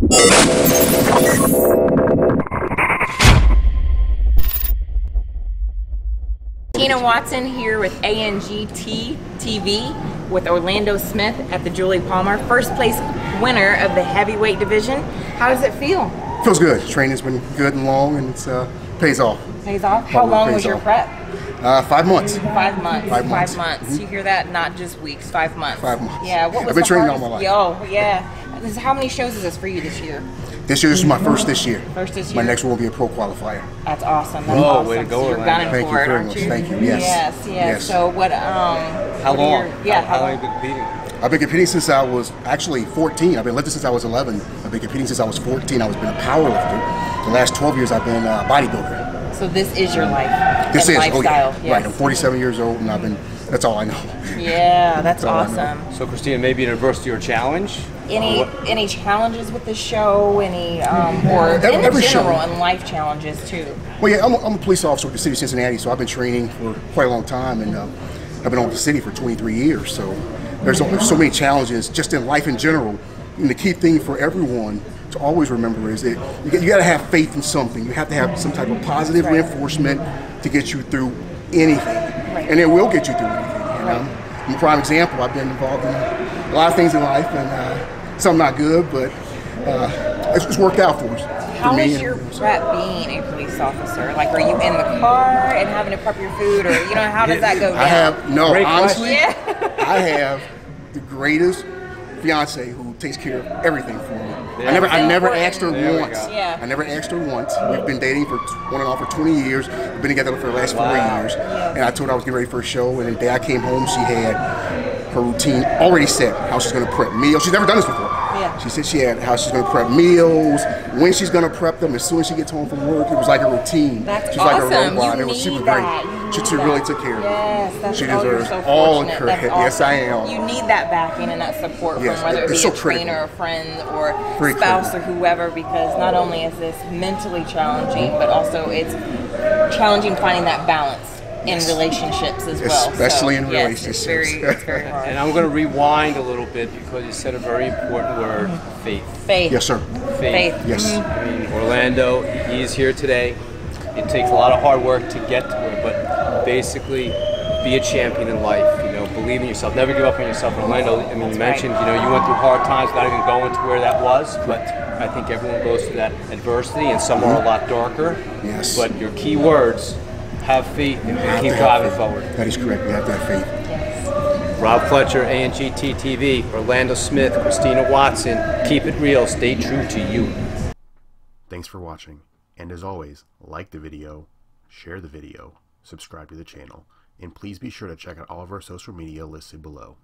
Tina Watson here with ANGT TV with Orlando Smith at the Julie Palmer, first place winner of the heavyweight division. How does it feel? Feels good. Training's been good and long, and it's uh, pays off. Pays off. How long was your off. prep? Uh, five months. Five months. Five months. Mm-hmm. You hear that? Not just weeks. Five months. Five months. Yeah. What I've been training all my life. Yo, yeah. This is, how many shows is this for you this year? This year this is my first this year. First this year. My next one will be a pro qualifier. That's awesome. That's Whoa, awesome. way to go, so you're Orlando. gunning Thank for you it, very much. you? Thank you. Yes. Yes. Yes. Yes. So what? Um. How what are long? your- yeah. How, how long have you been competing? I've been competing since I was actually 14. I've been lifting since I was 11. I've been competing since I was 14. I was been a power lifter. The last 12 years I've been a bodybuilder. So this is your life. This and is oh lifestyle. yeah, right. I'm 47 years old and I've been. That's all I know. Yeah, that's all I know. awesome. So, Christina, maybe an adversity or challenge? Any Or what- any challenges with the show? Any um, or Every- in every show. general and life challenges too? Well, yeah, I'm a, I'm a police officer with the city of Cincinnati, so I've been training for quite a long time, and uh, I've been on with the city for 23 years. So there's so, so many challenges just in life in general. And the key thing for everyone to always remember is that you, got- you got to have faith in something. You have to have some type of positive Right. reinforcement to get you through anything, and it will get you through anything. And, um, I'm a prime example. I've been involved in a lot of things in life, and uh, some not good, but uh, it's, it's worked out for us. How for me is and- your prep being a police officer? Like, are you in the car and having to prep your food, or you know, how does that go down? I have no Great honestly. Yeah. I have the greatest fiance who takes care of everything for me. I never, I never asked her There once. Yeah. I never asked her once. We've been dating for on and off for 20 years. We've been together for the last four Wow. years. And I told her I was getting ready for a show. And the day I came home, she had her routine already set. How she's going to prep meals. She's never done this before. Yeah. She said she had how she's going to prep meals, when she's going to prep them, as soon as she gets home from work. It was like a routine. That's She's like a robot. You it was super that. great. You She, she really took care of me. Yes, that's She deserves so all credit. That's Yes, I am. You need that backing and that support Yes, from whether it it's be so a critical. trainer, a friend, or Very spouse, critical. or whoever. Because not only is this mentally challenging, but also it's challenging finding that balance in relationships as well. Especially So, in yes, It's very, relationships. it's very hard. And I'm going to rewind a little bit because you said a very important word faith. Faith. Yes, sir. Faith. Yes. Mm-hmm. I mean, Orlando, he's here today. It takes a lot of hard work to get to it, but basically, be a champion in life. You know, believe in yourself. Never give up on yourself. And Orlando, I mean, you mentioned, you know, you went through hard times, not even going to where that was, but I think everyone goes through that adversity, and some are a mm-hmm. lot darker. Yes. But your key words: have faith and Have keep to driving forward. That is correct. We have to have faith. Yes. Rob Fletcher, ANGT TV, Orlando Smith, Christina Watson. Keep it real. Stay true to you. Thanks for watching, and as always, like the video, share the video, subscribe to the channel, and please be sure to check out all of our social media listed below.